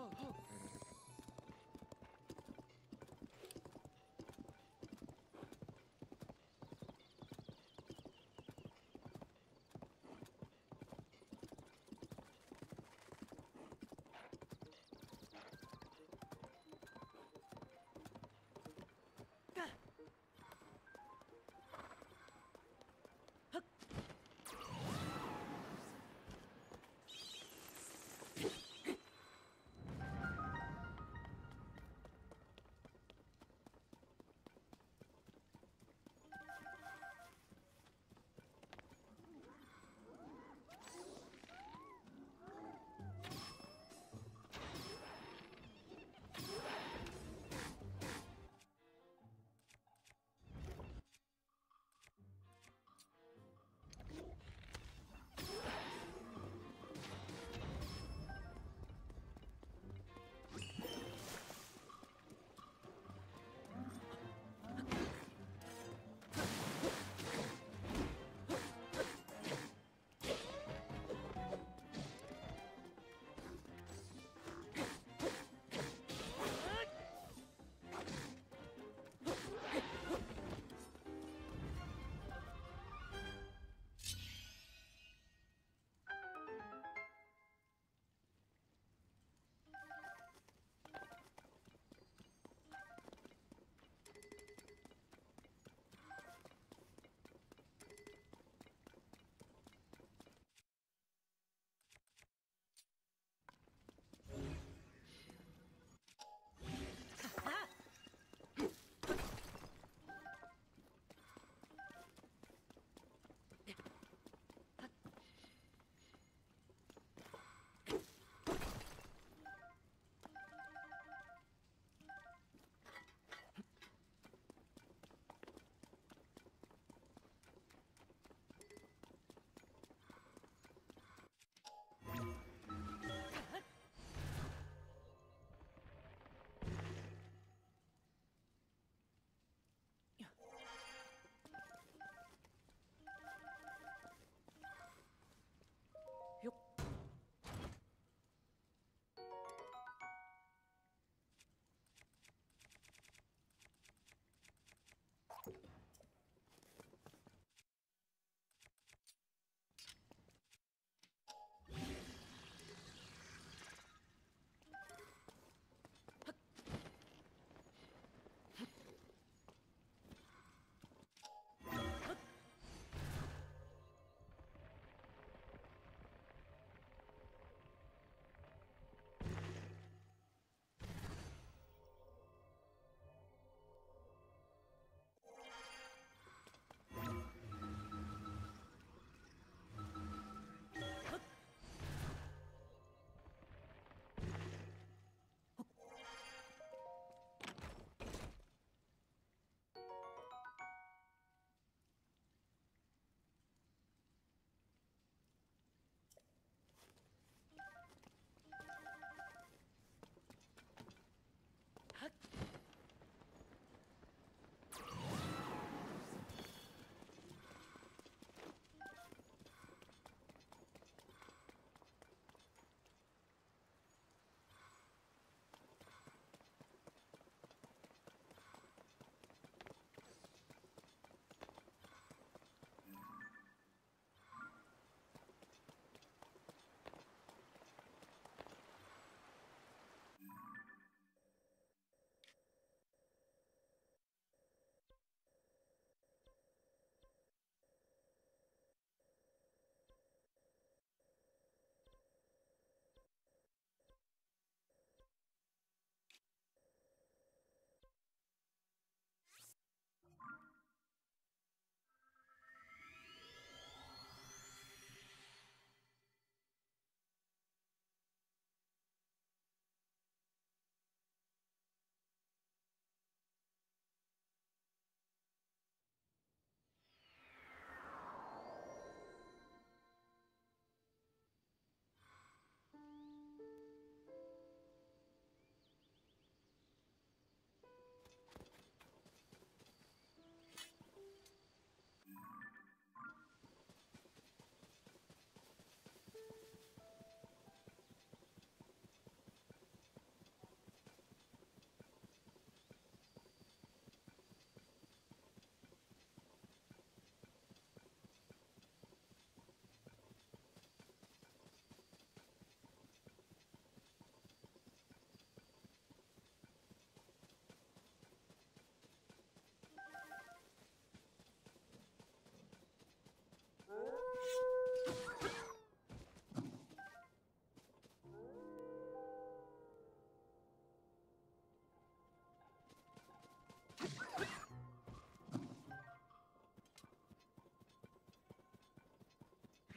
oh, oh.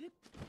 Hip.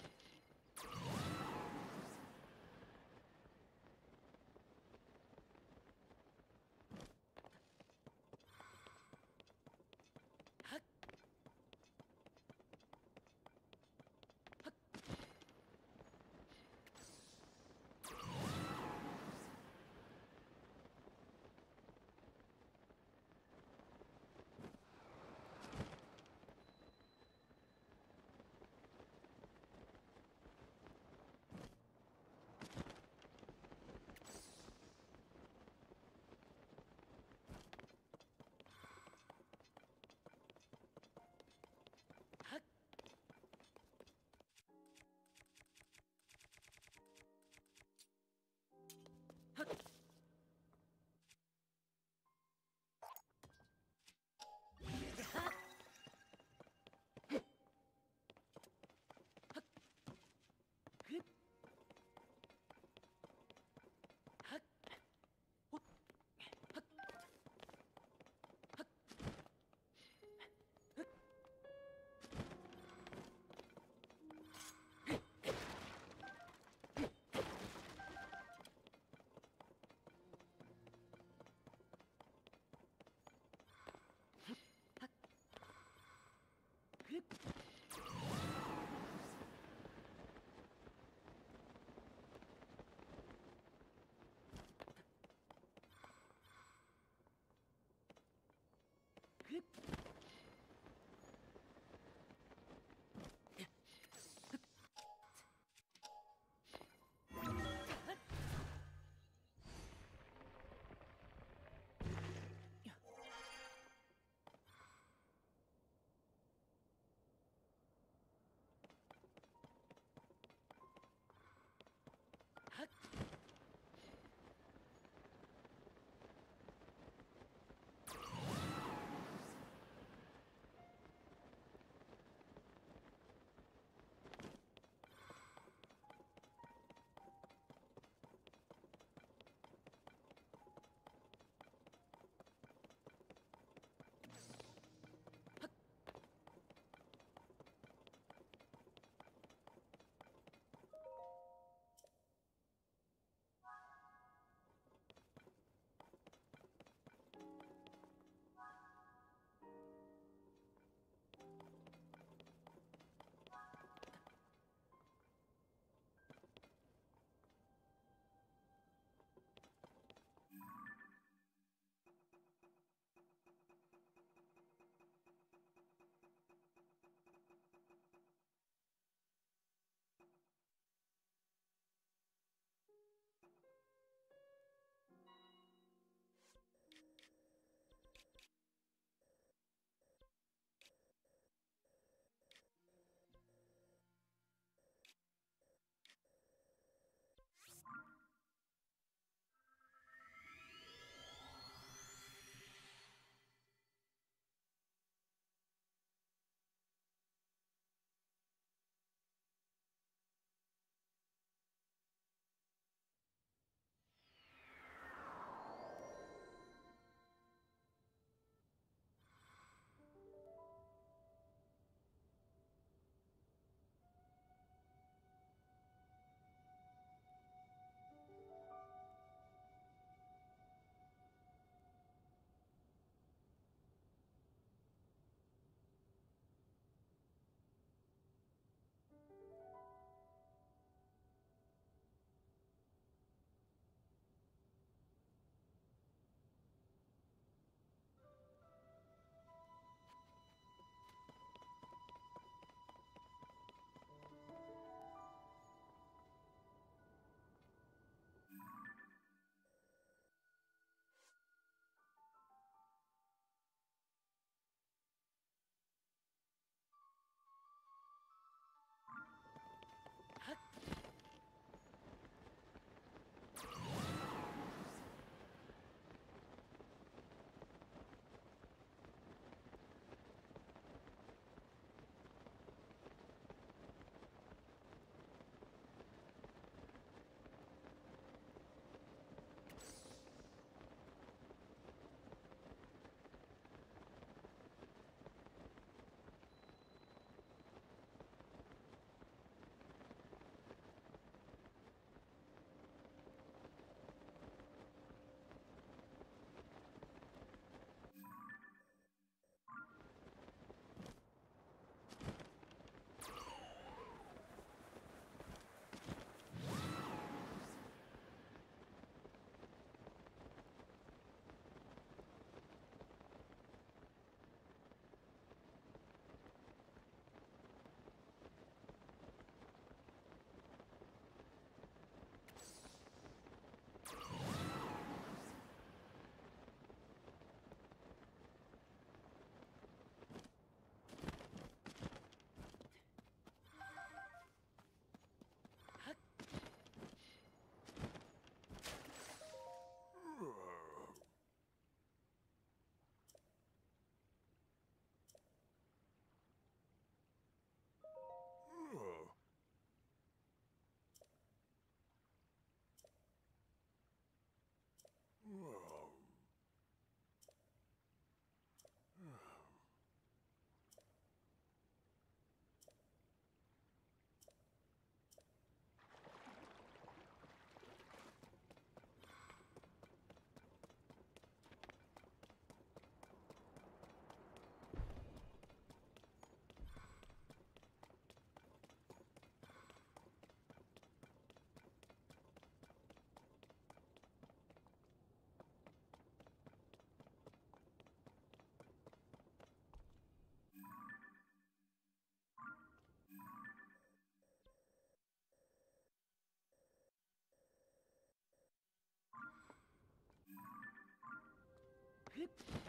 は。Hip. Rip.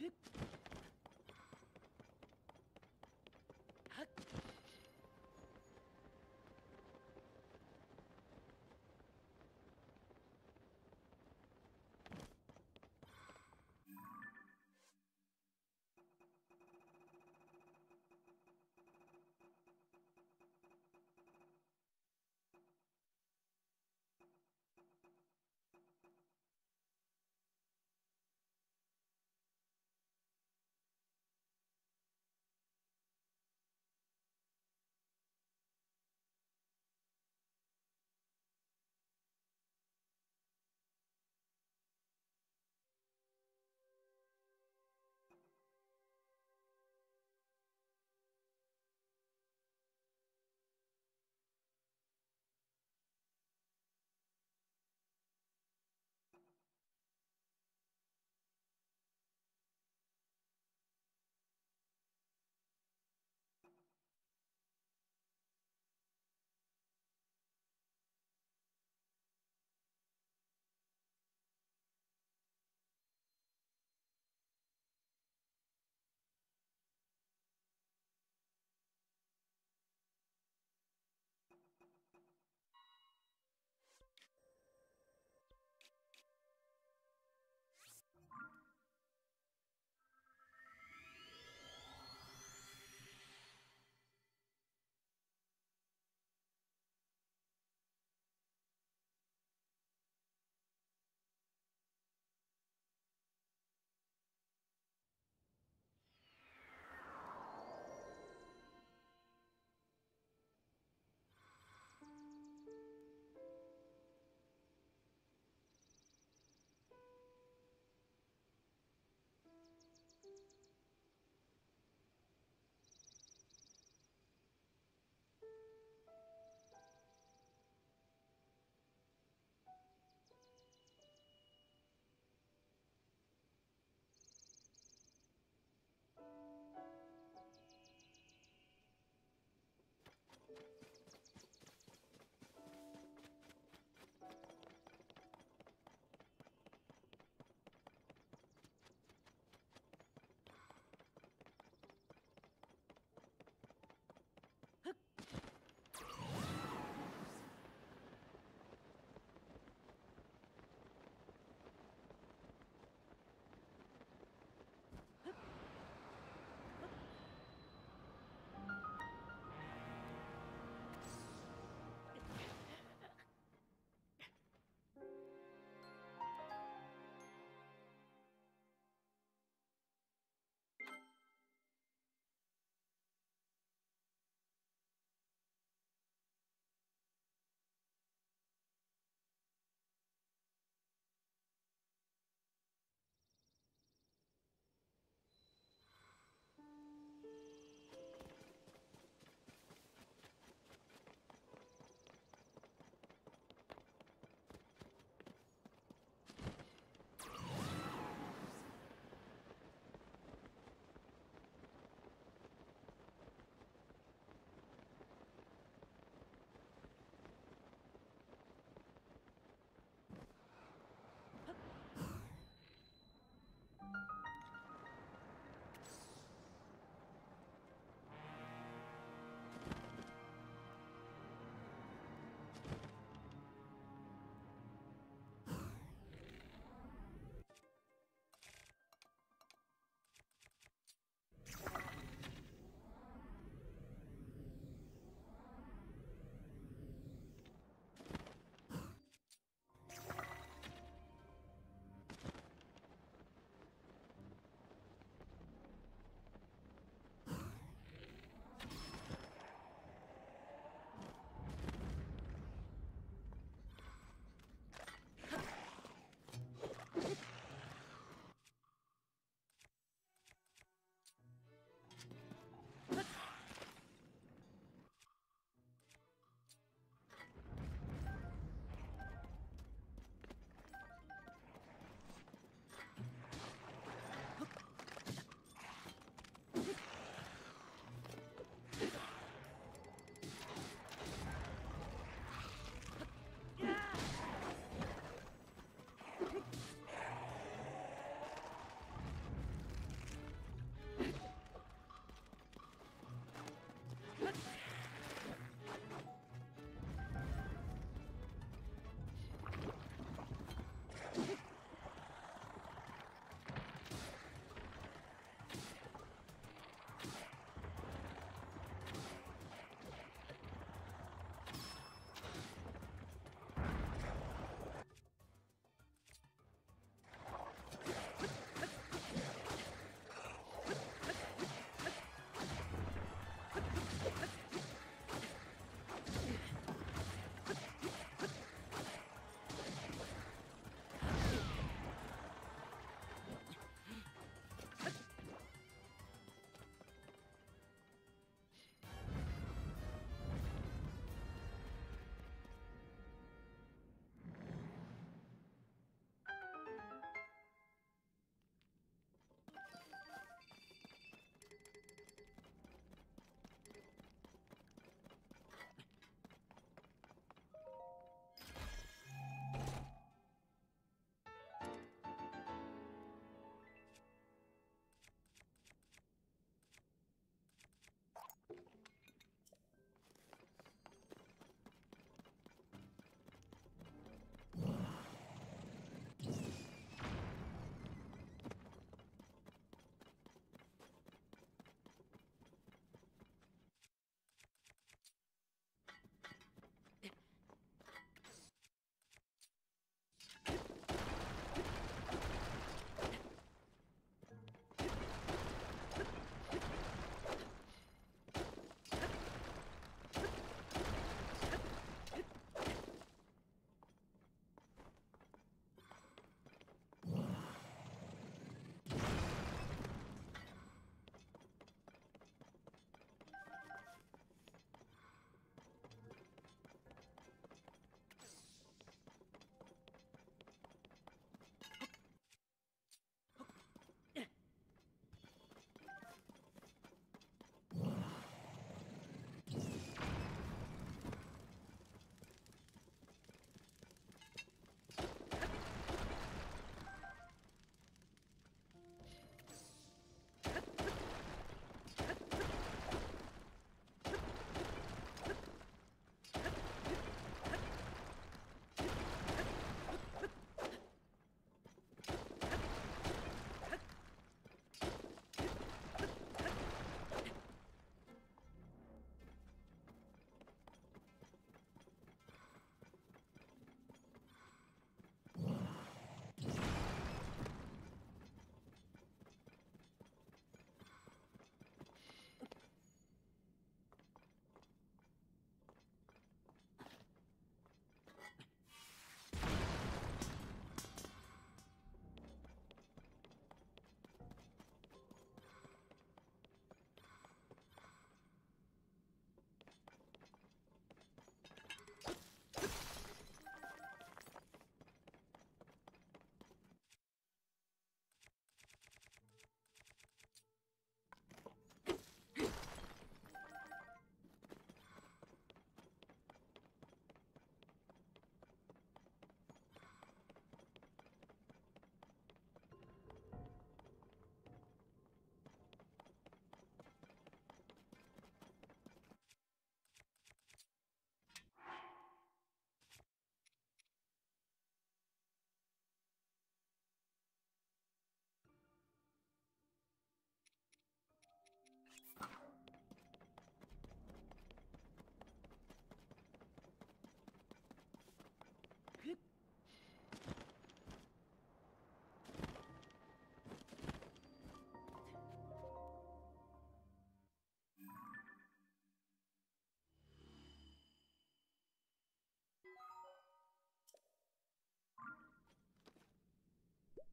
Hup!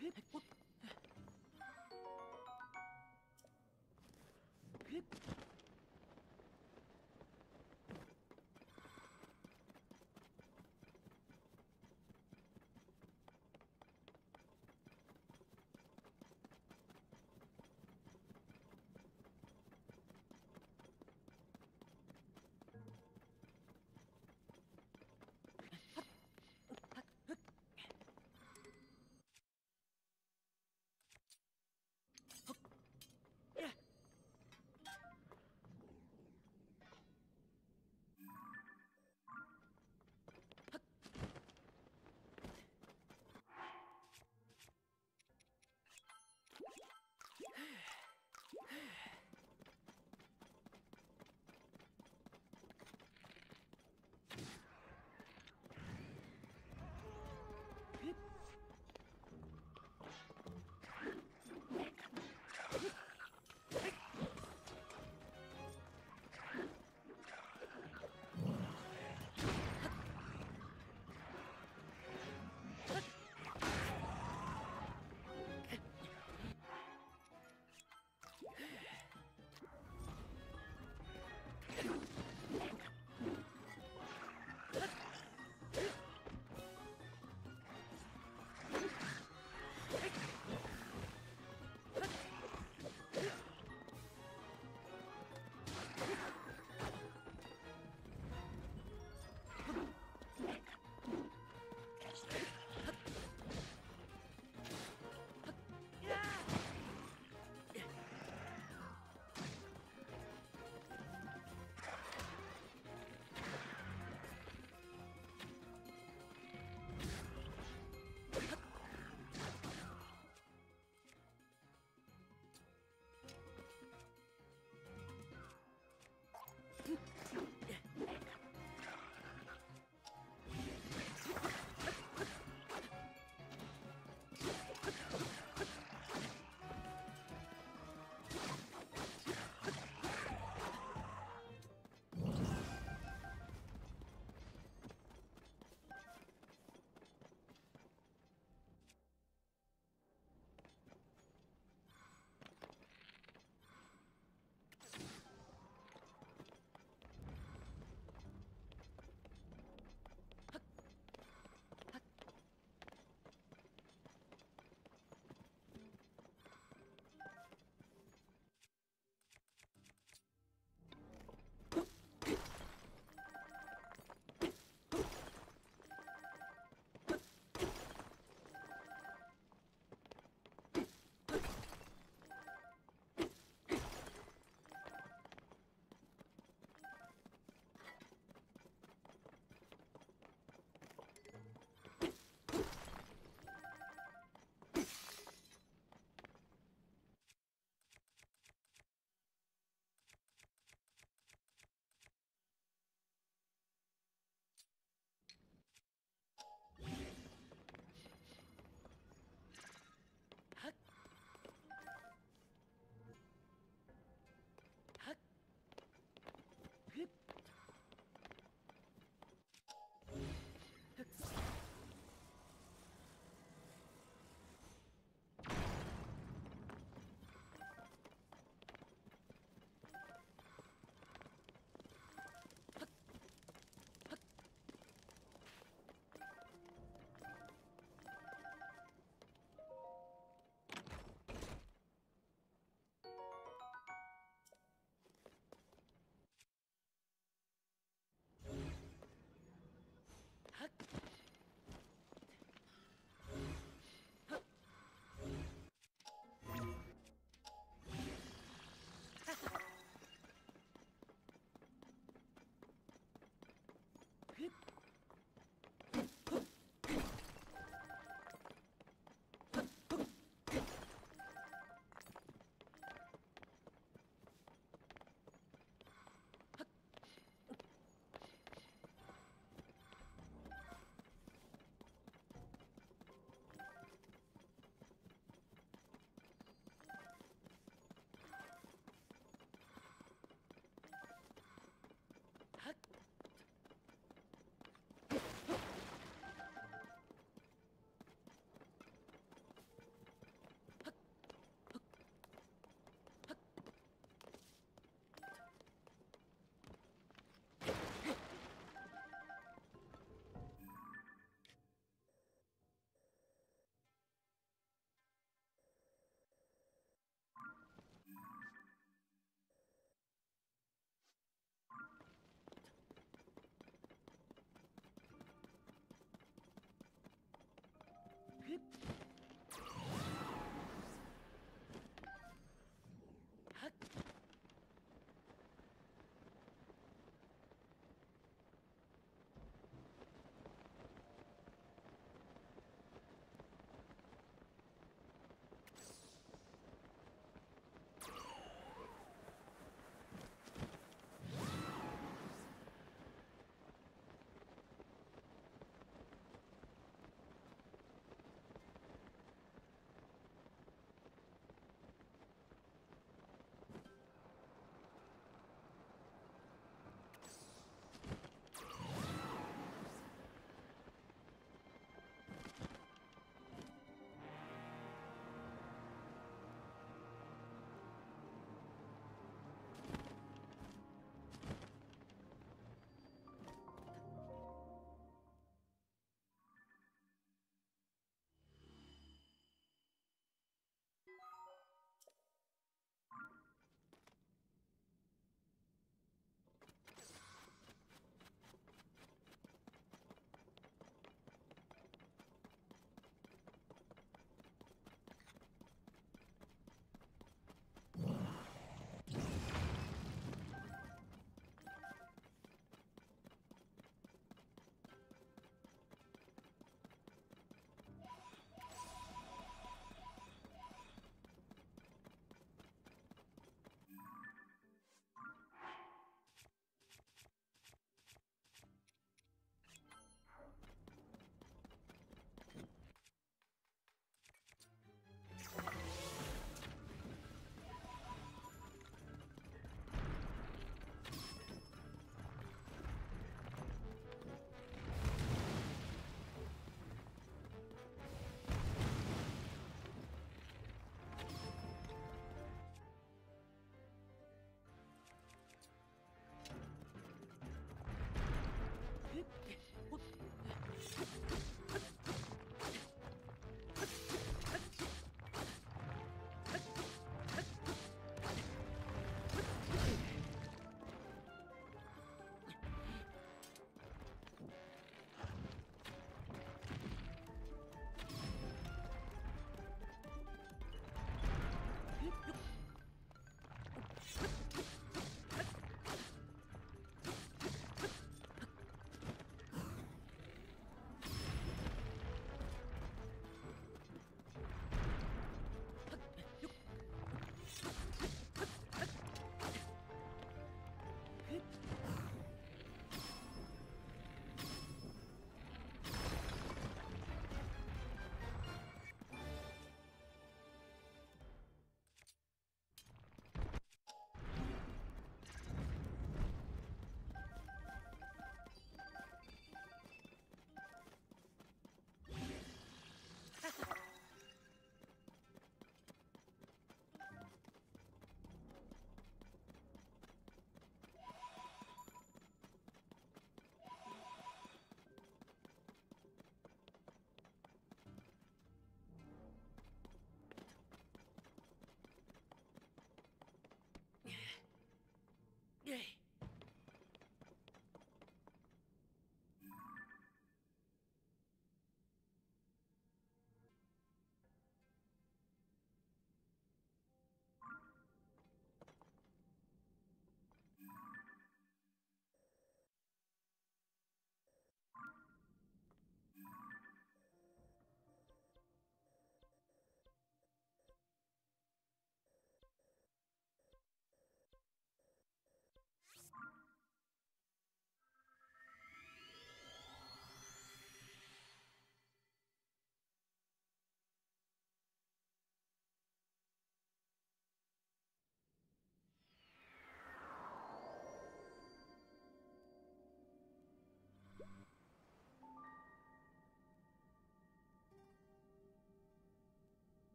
Hip. Good.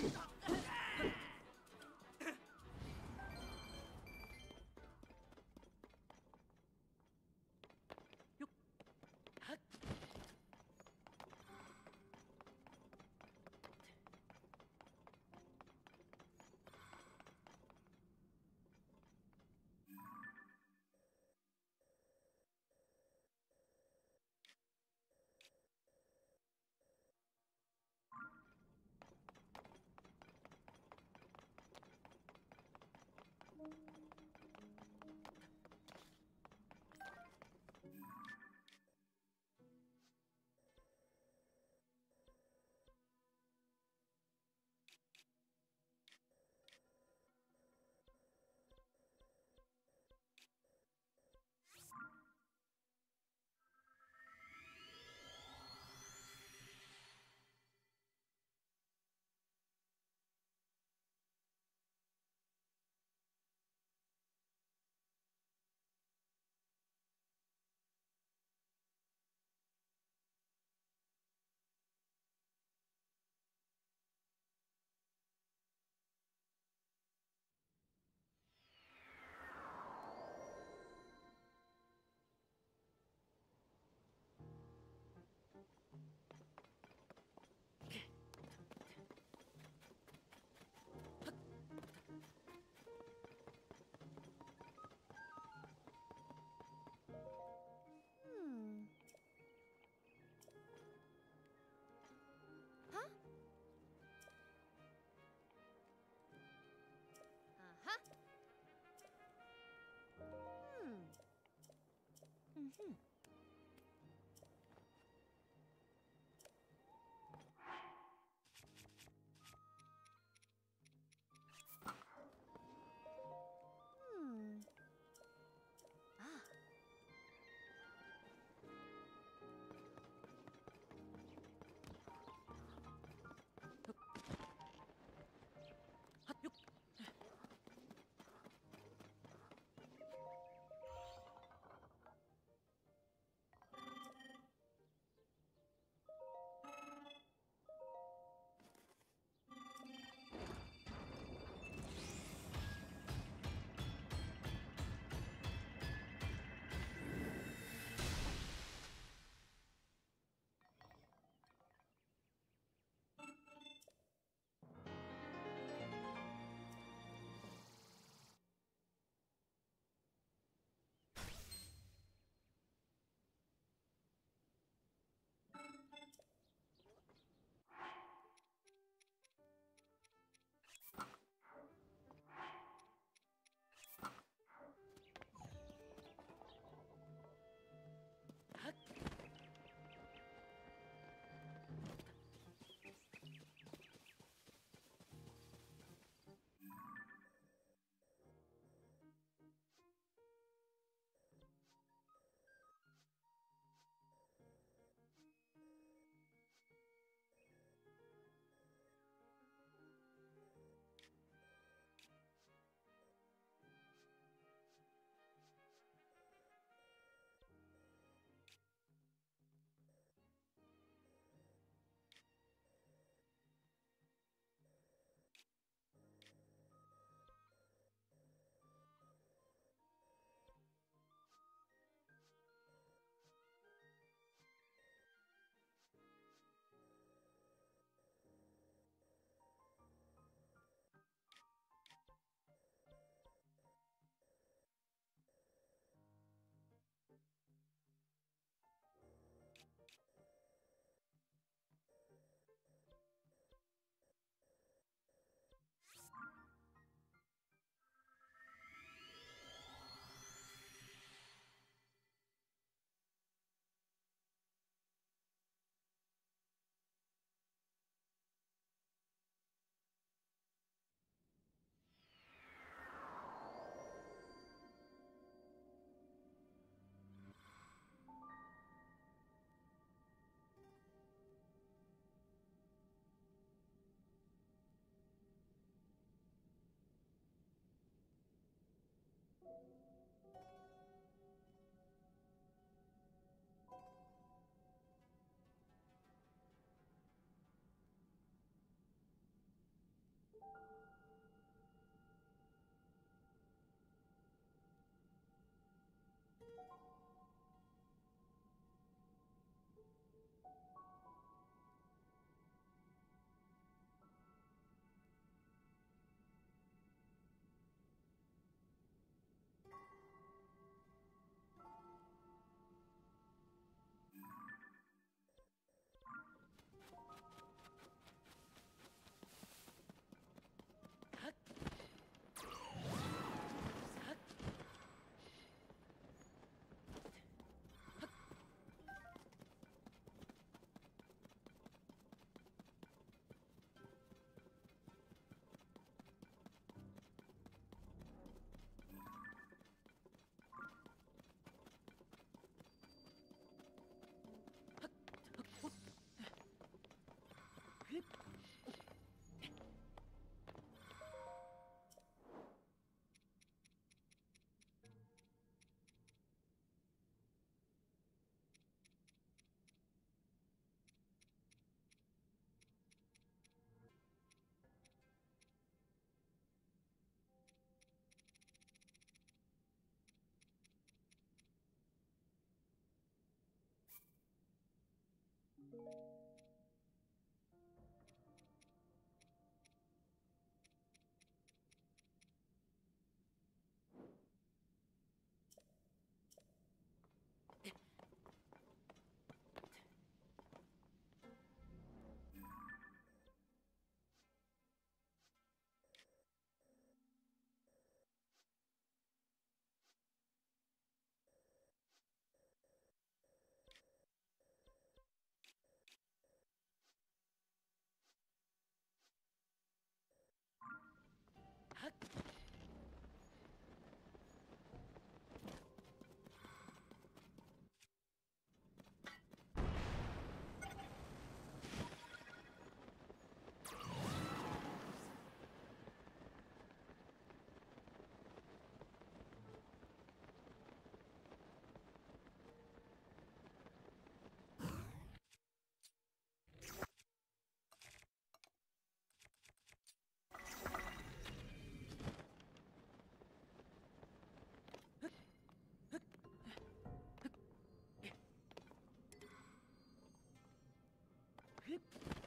Ha! Hmm. Beep.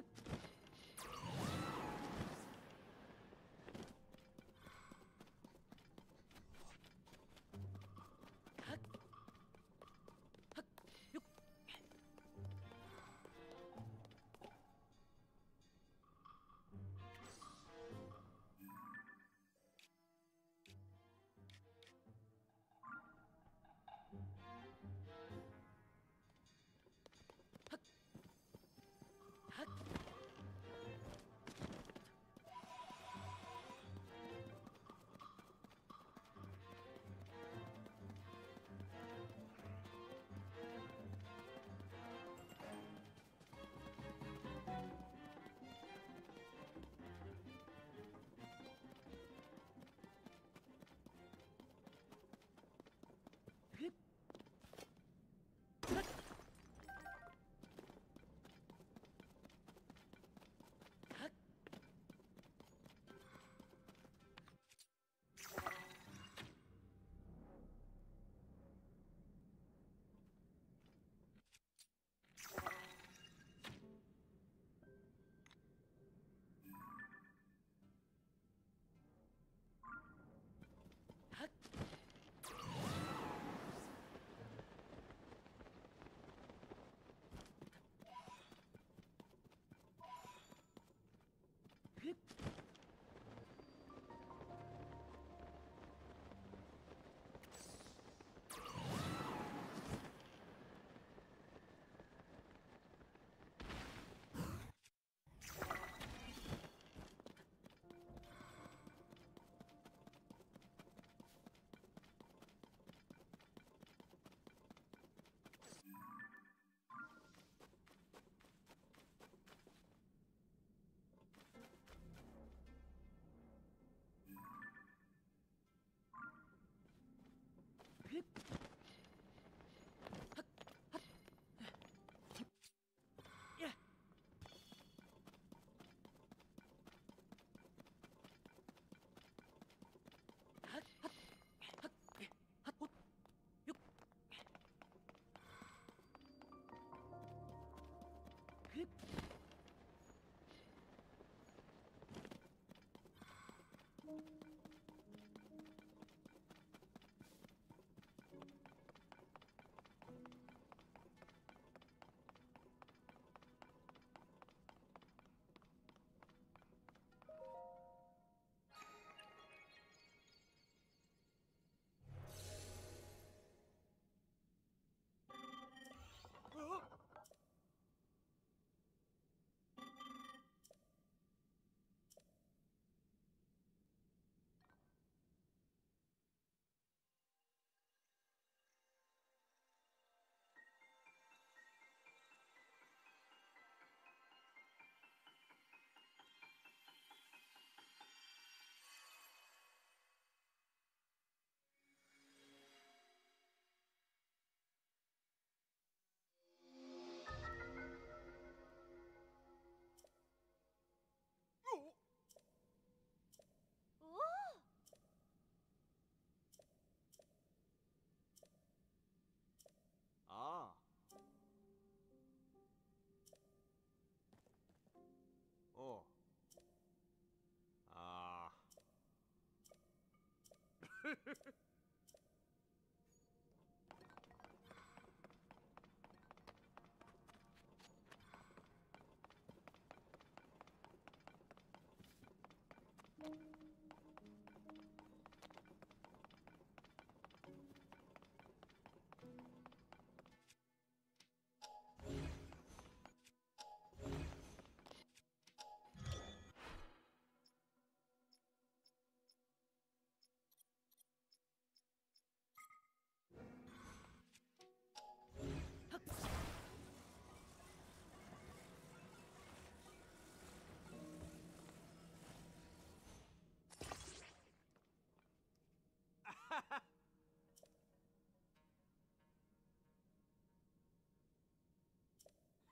아. 어. 아.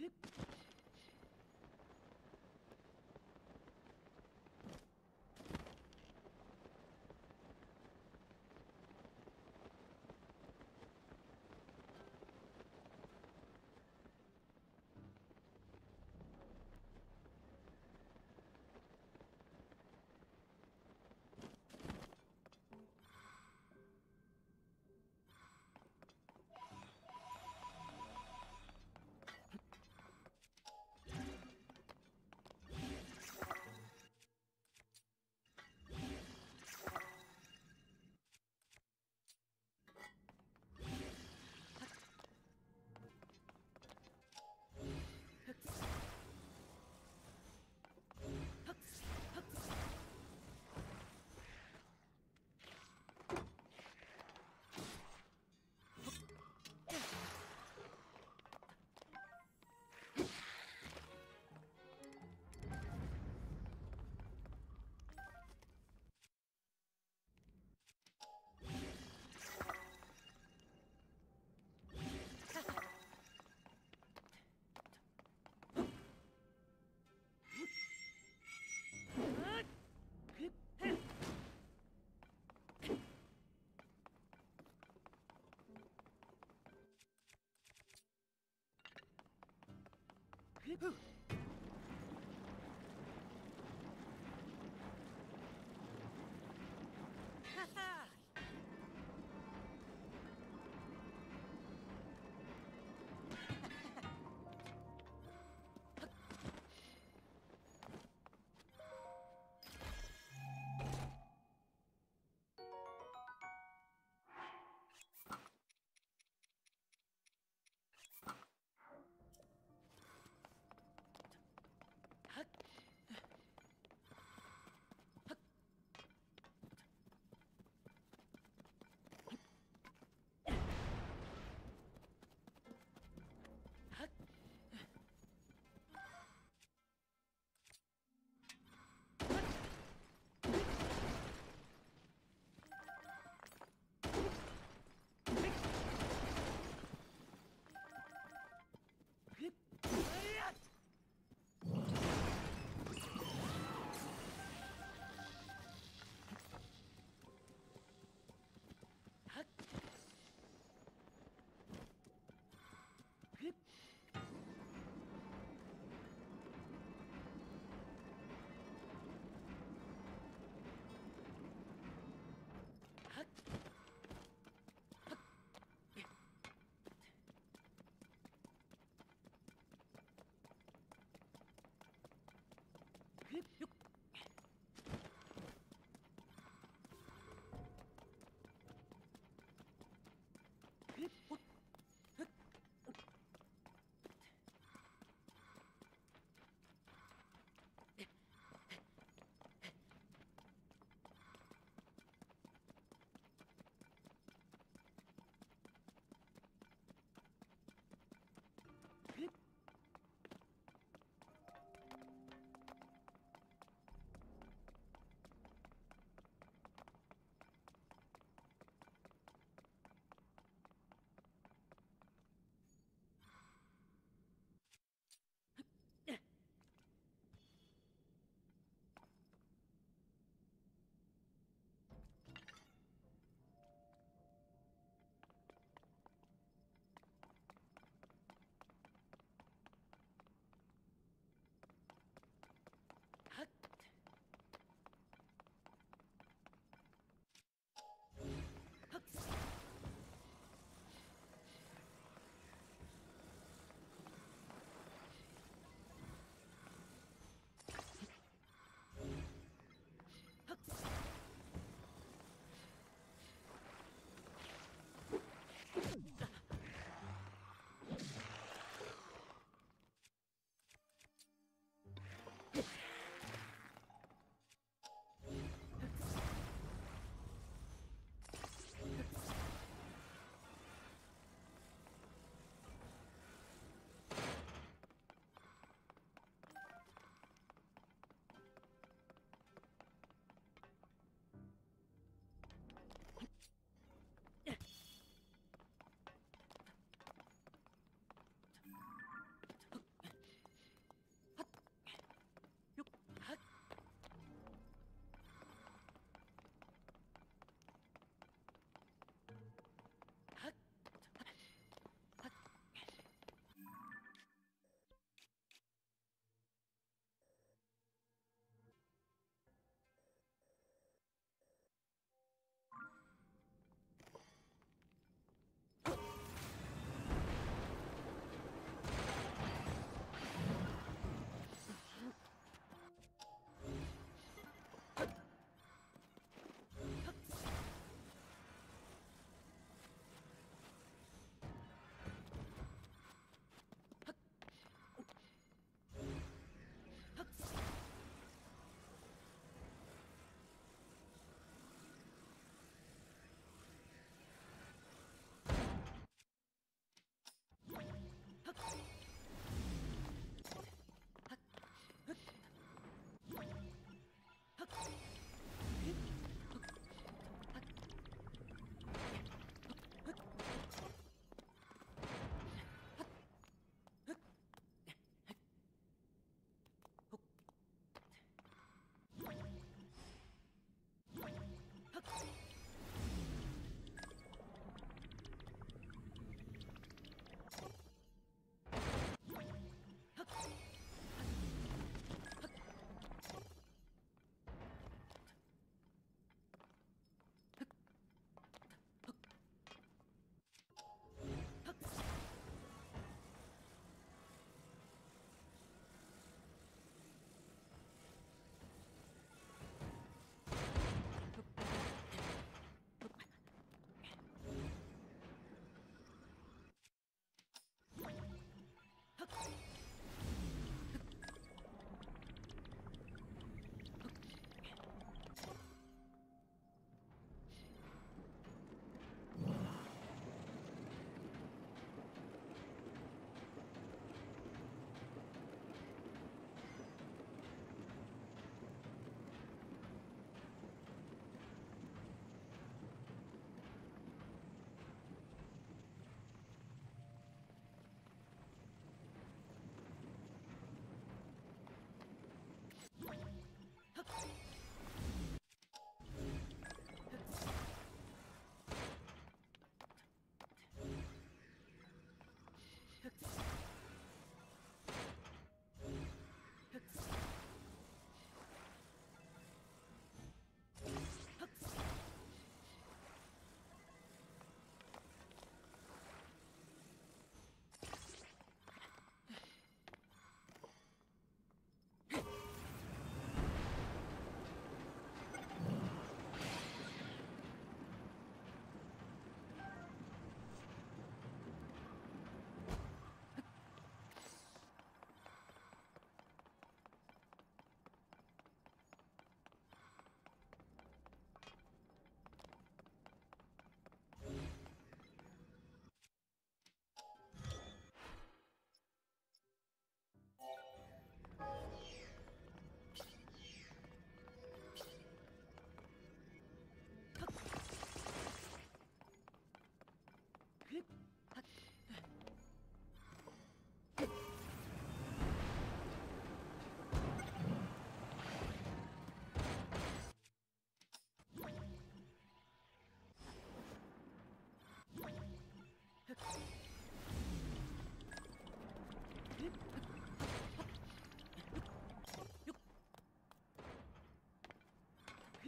Hup! Ha ha! you, you えっ?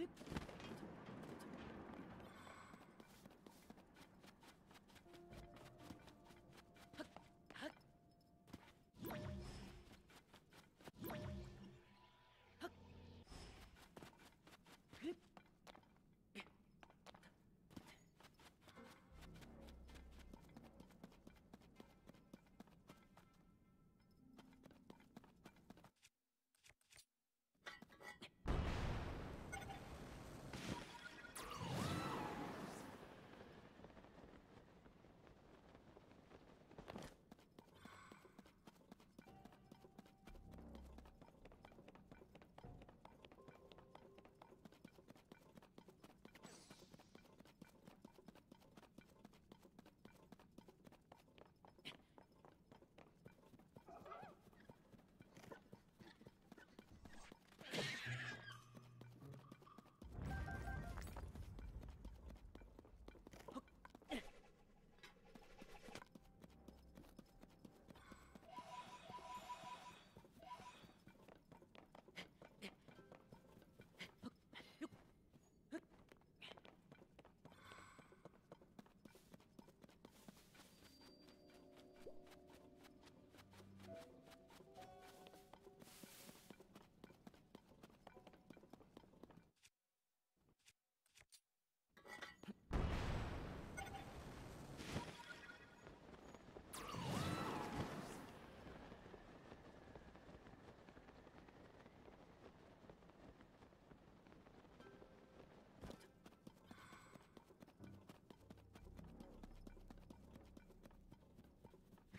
Hup.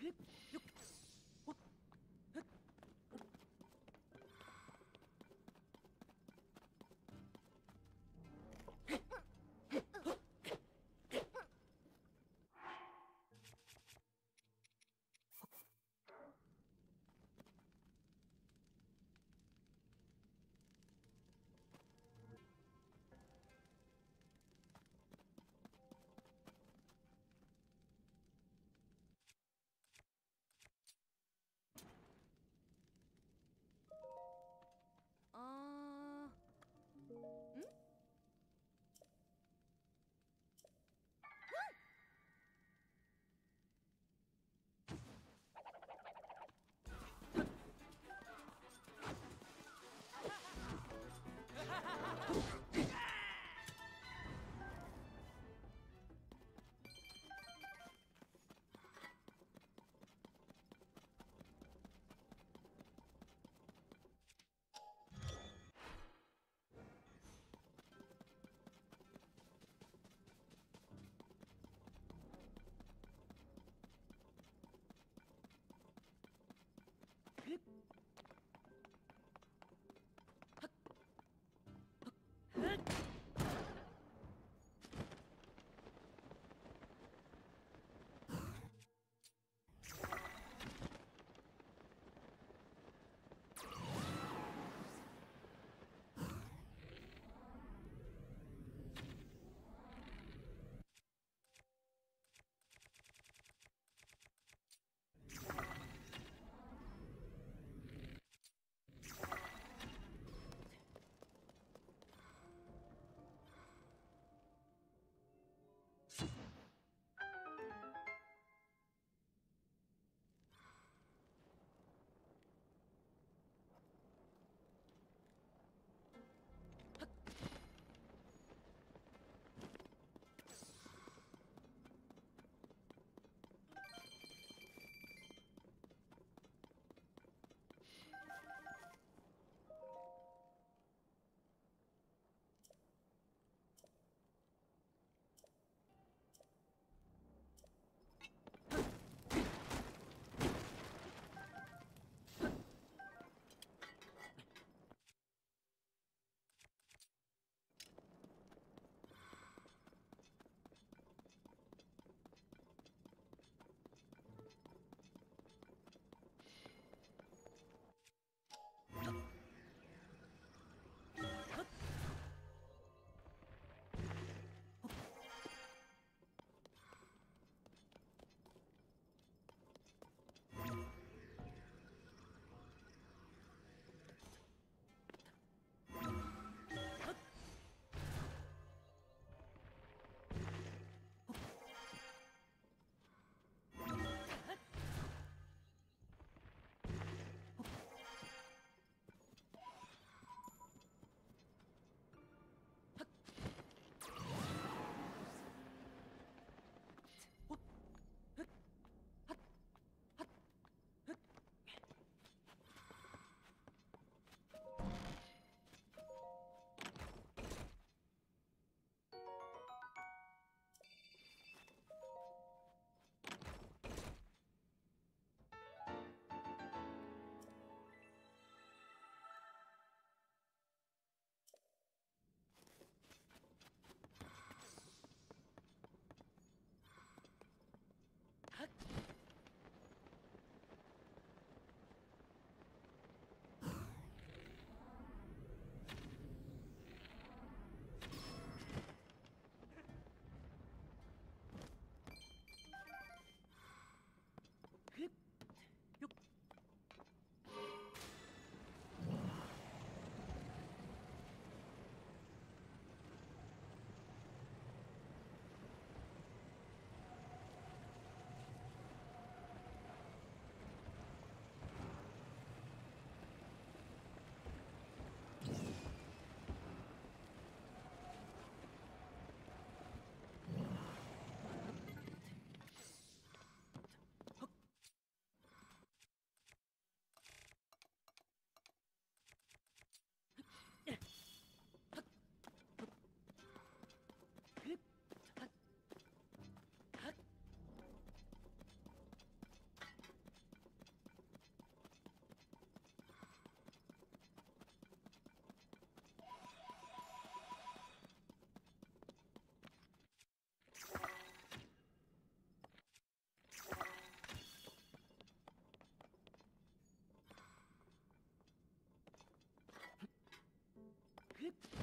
Huh? ฮึบ